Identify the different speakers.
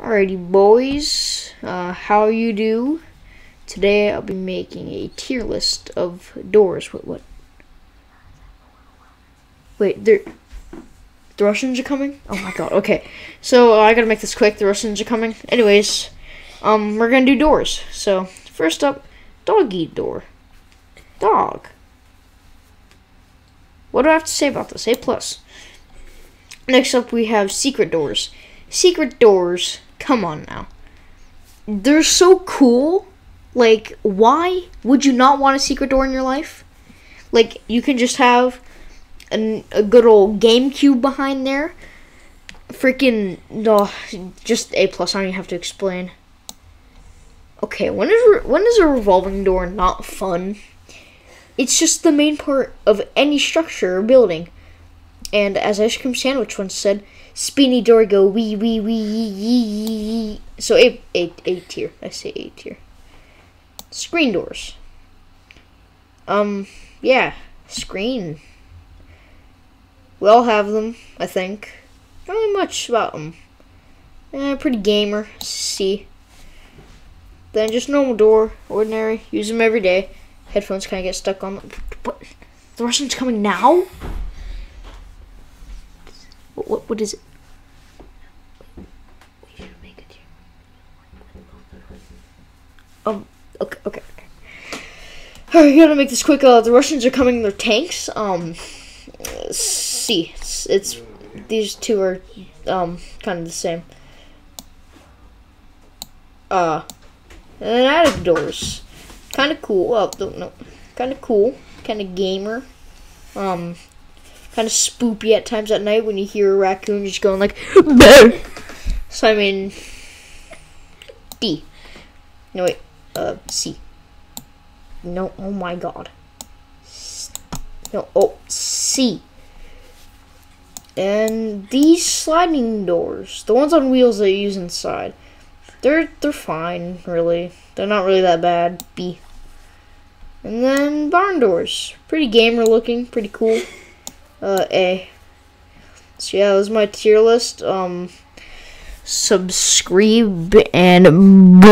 Speaker 1: Alrighty, boys, uh, how you do? Today I'll be making a tier list of doors. What? What? Wait, there. The Russians are coming. Oh my god. Okay, so uh, I gotta make this quick. The Russians are coming. Anyways, um, we're gonna do doors. So first up, dog eat door. Dog. What do I have to say about this? A plus. Next up, we have secret doors. Secret doors Come on now. They're so cool. Like, why would you not want a secret door in your life? Like, you can just have an, a good old GameCube behind there. Freaking, no, just A plus. I don't even have to explain. Okay, when is when is a revolving door not fun? It's just the main part of any structure or building. And as Ice Cream Sandwich once said, Spinny door go wee wee wee. So A, A, A tier. I say A tier. Screen doors. Um, yeah, screen. We all have them, I think. Not really much about them. Eh, pretty gamer. C. Then just normal door, ordinary. Use them every day. Headphones kind of get stuck on. What? The Russians coming now? What, what, what is it? Um, okay, okay. Alright, gotta make this quick. Uh, the Russians are coming in their tanks. Um, see, it's, it's these two are um kind of the same. Uh, and then attic doors, kind of cool. Well, don't know. kind of cool, kind of gamer. Um, kind of spoopy at times at night when you hear a raccoon just going like, Bleh! so I mean, D. No wait, uh, C. No, oh my god. No, oh, C. And these sliding doors, the ones on wheels that you use inside, they're they're fine, really. They're not really that bad. B. And then barn doors, pretty gamer looking, pretty cool uh, A. So yeah, that was my tier list. Um, subscribe and.